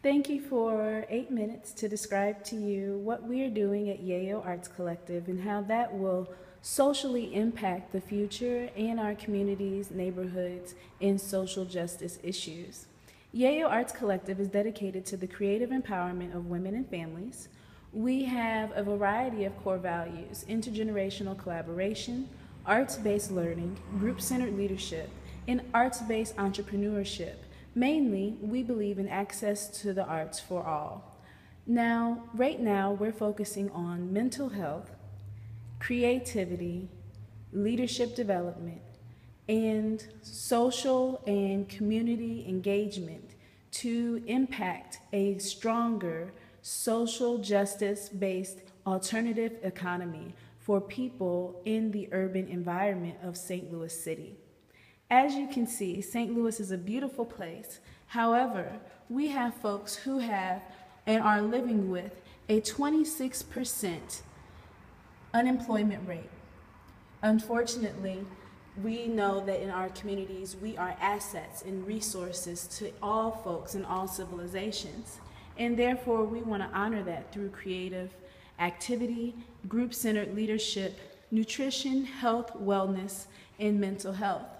Thank you for eight minutes to describe to you what we're doing at Yeyo Arts Collective and how that will socially impact the future and our communities, neighborhoods, and social justice issues. Yeyo Arts Collective is dedicated to the creative empowerment of women and families. We have a variety of core values intergenerational collaboration, arts based learning, group centered leadership, and arts based entrepreneurship. Mainly, we believe in access to the arts for all. Now, right now, we're focusing on mental health, creativity, leadership development, and social and community engagement to impact a stronger social justice based alternative economy for people in the urban environment of St. Louis City. As you can see, St. Louis is a beautiful place. However, we have folks who have and are living with a 26% unemployment rate. Unfortunately, we know that in our communities, we are assets and resources to all folks and all civilizations. And therefore, we want to honor that through creative activity, group centered leadership, nutrition, health, wellness, and mental health.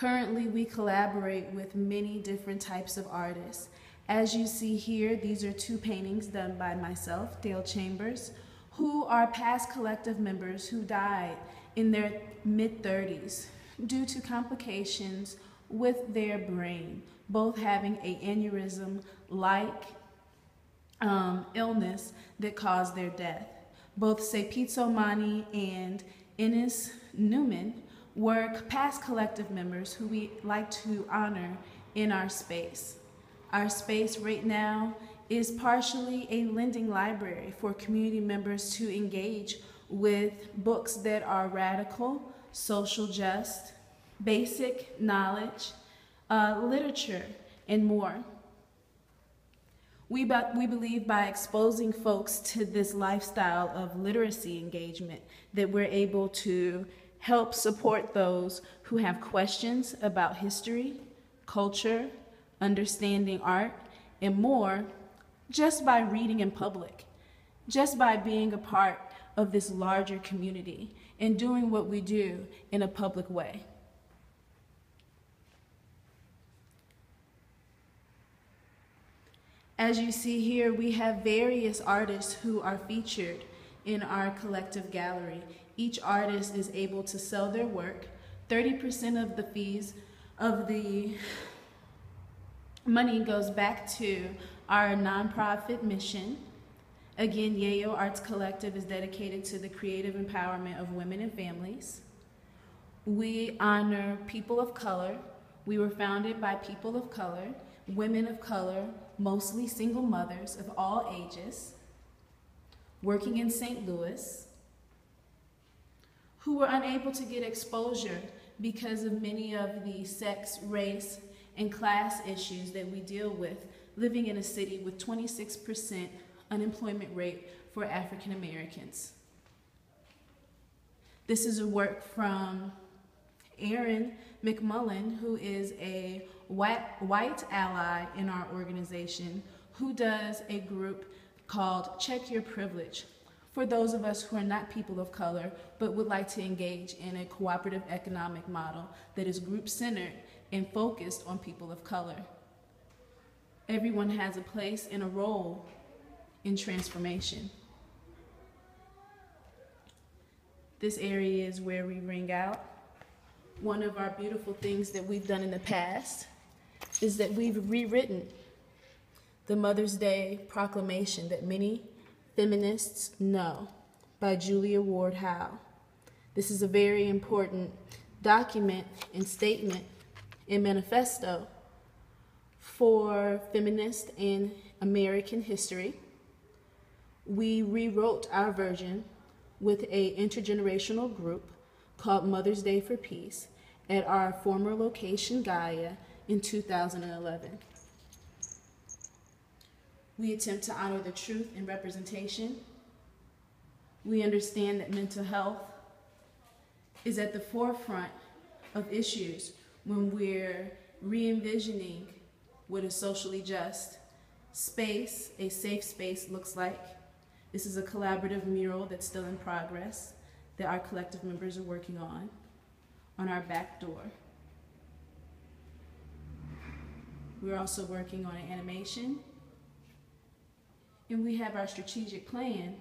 Currently, we collaborate with many different types of artists. As you see here, these are two paintings done by myself, Dale Chambers, who are past collective members who died in their mid 30s due to complications with their brain, both having a aneurysm like um, illness that caused their death. Both Sepitso Mani and Ennis Newman were past collective members who we like to honor in our space. Our space right now is partially a lending library for community members to engage with books that are radical, social just, basic knowledge, uh, literature, and more. We, we believe by exposing folks to this lifestyle of literacy engagement that we're able to help support those who have questions about history, culture, understanding art, and more just by reading in public, just by being a part of this larger community and doing what we do in a public way. As you see here, we have various artists who are featured in our collective gallery. Each artist is able to sell their work. 30% of the fees of the money goes back to our nonprofit mission. Again, Yeyo Arts Collective is dedicated to the creative empowerment of women and families. We honor people of color. We were founded by people of color, women of color, mostly single mothers of all ages, working in St. Louis, who were unable to get exposure because of many of the sex, race, and class issues that we deal with living in a city with 26% unemployment rate for African Americans. This is a work from Aaron McMullen, who is a white, white ally in our organization, who does a group called Check Your Privilege for those of us who are not people of color but would like to engage in a cooperative economic model that is group centered and focused on people of color. Everyone has a place and a role in transformation. This area is where we ring out. One of our beautiful things that we've done in the past is that we've rewritten the Mother's Day proclamation that many feminists know by Julia Ward Howe. This is a very important document and statement and manifesto for feminist and American history. We rewrote our version with a intergenerational group called Mother's Day for Peace at our former location Gaia in 2011. We attempt to honor the truth and representation. We understand that mental health is at the forefront of issues when we're re envisioning what a socially just space, a safe space looks like. This is a collaborative mural that's still in progress that our collective members are working on, on our back door. We're also working on an animation. And we have our strategic plan